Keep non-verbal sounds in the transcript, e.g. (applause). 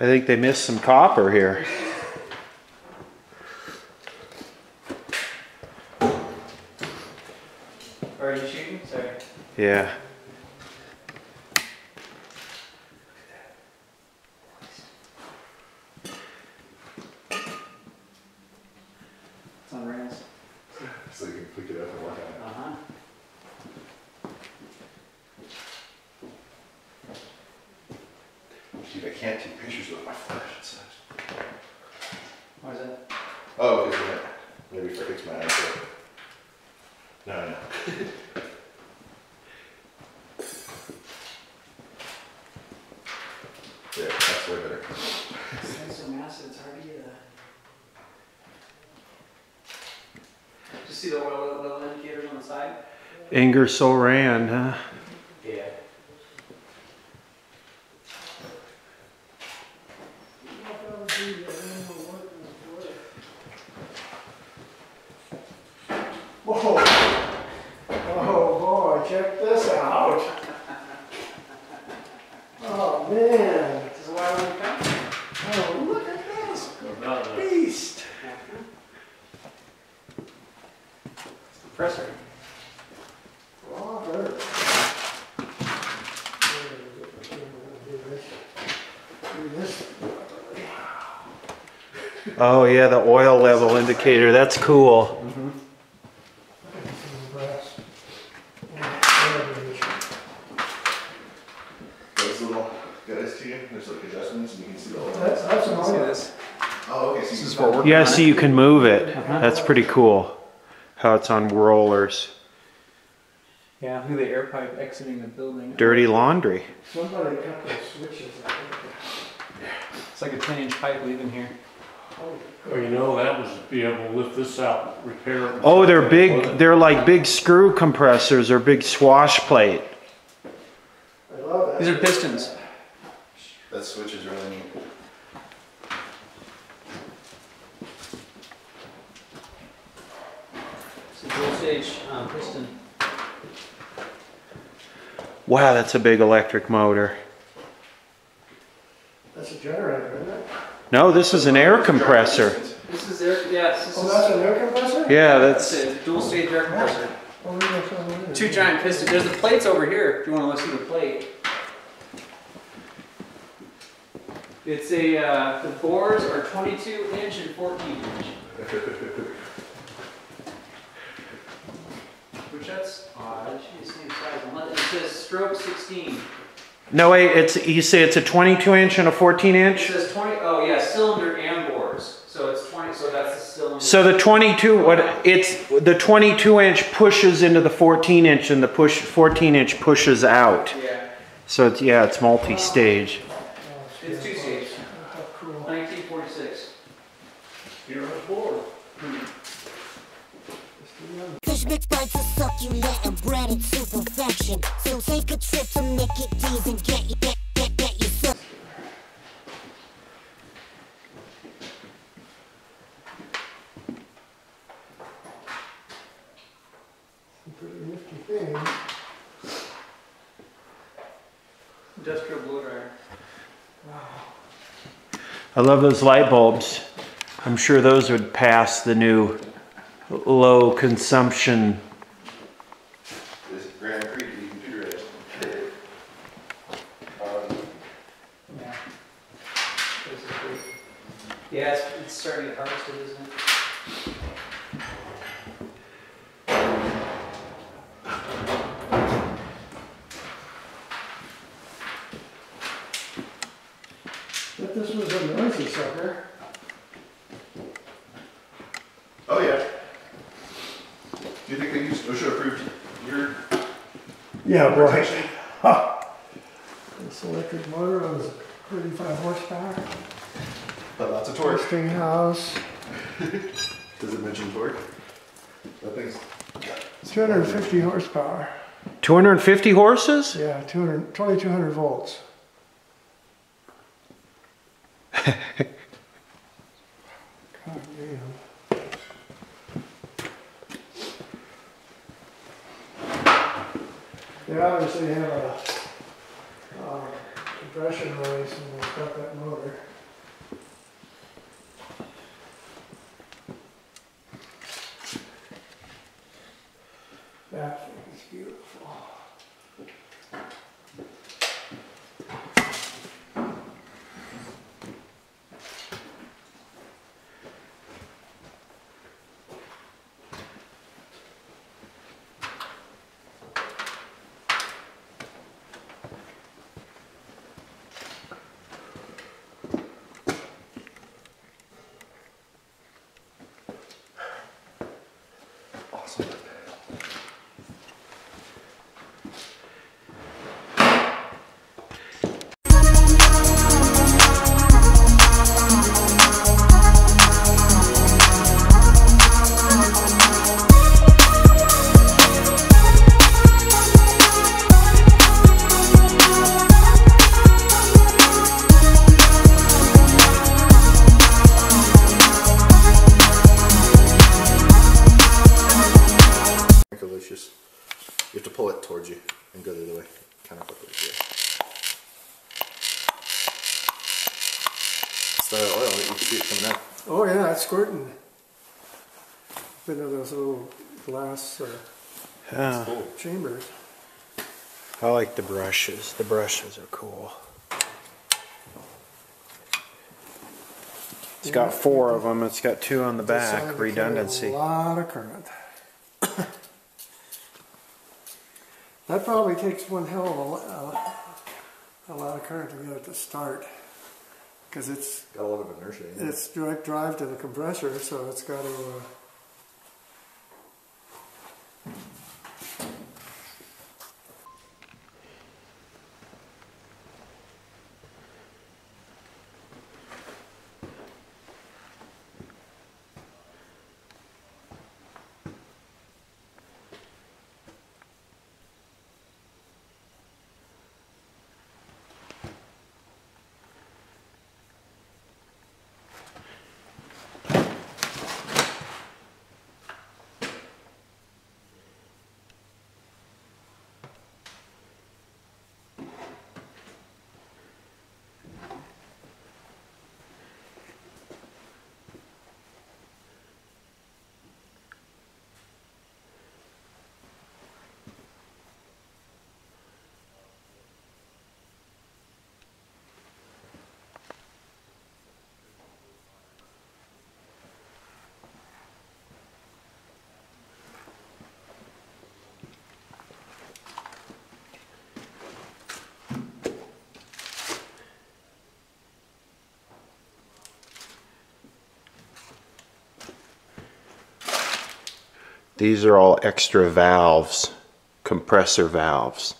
I think they missed some copper here. Are you shooting? Sorry. Yeah. It's on rails. So you can pick it up and work on it. Uh-huh. Dude, I can't take pictures with my flash, it sucks. Why is that? Oh, because of that. Maybe if I fix my iPhone. No, no. (laughs) Yeah, that's way better. This thing's so massive, it's hard to get a... Just see the oil level indicators on the side? Ingersoll Rand, huh? Yeah. Whoa. Oh boy, check this out. Oh man. This is why we come. Oh, look at this beast. Compressor. Robert. Do this. Oh yeah, the oil level indicator. That's cool. Those little guys to you, there's like adjustments and you can see the That's, oil. that's an See oil. this? Oh, okay, so This is tell. for working Yeah, on so you can move it. Uh-huh. That's pretty cool. How it's on rollers. Yeah, look at the air pipe exiting the building. Dirty laundry. Somebody cut those switches. It's like a 10 inch pipe leaving here. Holy Well, you know, that was be able to lift this out, repair it. Oh, they're big. They're like big screw compressors or big swash plate. I love that. These are pistons. That switch is really neat. It's a dual stage um, piston. Wow, that's a big electric motor. That's a generator, isn't it? No, this is an air compressor. This is air, yes, this Oh, that's an air compressor? Yeah, That's that's. a dual stage air compressor. Oh, yeah, that's what it is. Two giant pistons. There's the plates over here if you want to see the plate. It's a, uh, the bores are 22 inch and 14 inch. (laughs) Which that's odd. It should be the same size. unless- It says stroke 16. No, wait. It's you say it's a 22 inch and a 14 inch? It inch. says 20, oh yeah, cylinder and bores. So it's 20, so that's the cylinder. So the 22, what it's the 22 inch pushes into the 14 inch, and the push 14 inch pushes out. Yeah, So it's yeah, it's multi-stage. it's two stage. 1946. You're on board. Fish mixed bites are succulent and breaded to perfection. So take a trip to Mickey D's and get you get get get yourself. Pretty nifty thing. Industrial blow dryer. Wow. I love those light bulbs. I'm sure those would pass the new low consumption. This Grand Prix computerized. Um, Yeah. This is great. Yeah, it's, it's starting to get harvested, isn't it? But this was a noisy sucker. Oh, yeah. Do you think they used OSHA approved your Yeah, protection? (laughs) This electric motor was 35 horsepower. But lots of torque. Westinghouse, (laughs) Does it mention torque? That thing's. 250 horsepower. 250 horses? Yeah, 200, 2200 volts. (laughs) God damn. They obviously have a, uh, compression release and we'll cut that motor. Squirting. Into those little glass uh, Yeah, Cool. chambers. I like the brushes. The brushes are cool. It's got four of them. It's got two on the sound back. Redundancy. A lot of current. (coughs) that probably takes one hell of a, a, a lot of current to get it to start. Because it's Got a lot of inertia. in it. it's direct drive to the compressor, so it's got to. Uh, These are all extra valves, compressor valves.